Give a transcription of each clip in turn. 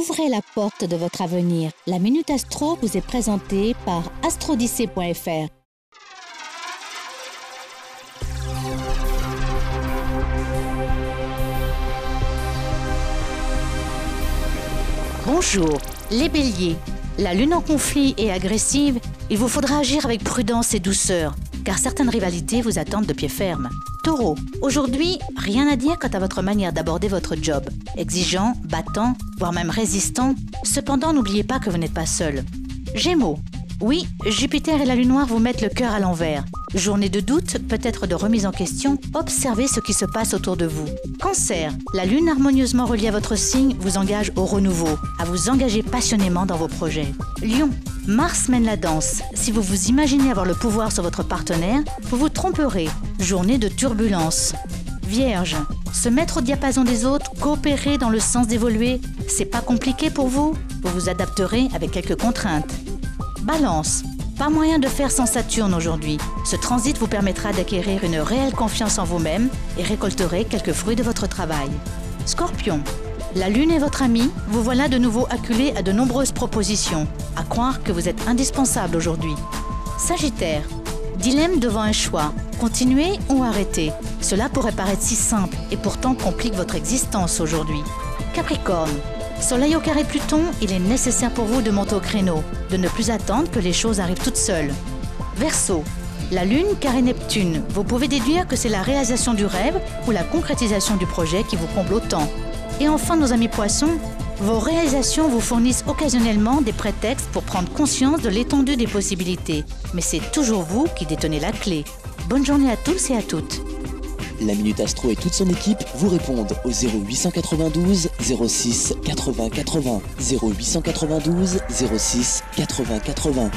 Ouvrez la porte de votre avenir. La Minute Astro vous est présentée par astrodyssée.fr. Bonjour, les béliers. La lune en conflit et agressive, il vous faudra agir avec prudence et douceur, car certaines rivalités vous attendent de pied ferme. Taureau, aujourd'hui, rien à dire quant à votre manière d'aborder votre job. Exigeant, battant, voire même résistant, cependant n'oubliez pas que vous n'êtes pas seul. Gémeaux, oui, Jupiter et la Lune noire vous mettent le cœur à l'envers. Journée de doute, peut-être de remise en question, observez ce qui se passe autour de vous. Cancer, la Lune harmonieusement reliée à votre signe vous engage au renouveau, à vous engager passionnément dans vos projets. Lion, Mars mène la danse. Si vous vous imaginez avoir le pouvoir sur votre partenaire, vous vous tromperez. Journée de turbulence. Vierge, se mettre au diapason des autres, coopérer dans le sens d'évoluer, c'est pas compliqué pour vous? Vous vous adapterez avec quelques contraintes. Balance, pas moyen de faire sans Saturne aujourd'hui. Ce transit vous permettra d'acquérir une réelle confiance en vous-même et récolterez quelques fruits de votre travail. Scorpion, la Lune est votre amie, vous voilà de nouveau acculé à de nombreuses propositions, à croire que vous êtes indispensable aujourd'hui. Sagittaire, dilemme devant un choix, continuer ou arrêter. Cela pourrait paraître si simple et pourtant complique votre existence aujourd'hui. Capricorne, Soleil au carré Pluton, il est nécessaire pour vous de monter au créneau, de ne plus attendre que les choses arrivent toutes seules. Verseau, la Lune carré Neptune, vous pouvez déduire que c'est la réalisation du rêve ou la concrétisation du projet qui vous comble autant. Et enfin, nos amis poissons, vos réalisations vous fournissent occasionnellement des prétextes pour prendre conscience de l'étendue des possibilités. Mais c'est toujours vous qui détenez la clé. Bonne journée à tous et à toutes. La Minute Astro et toute son équipe vous répondent au 0892 06 80 80. 0892 06 80 80.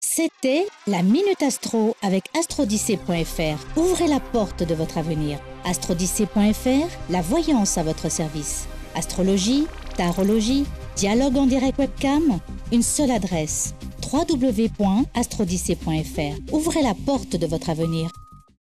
C'était la Minute Astro avec astrodyssée.fr. Ouvrez la porte de votre avenir. Astrodyssée.fr, la voyance à votre service. Astrologie, tarologie, dialogue en direct webcam, une seule adresse www.astrodyssée.fr. Ouvrez la porte de votre avenir.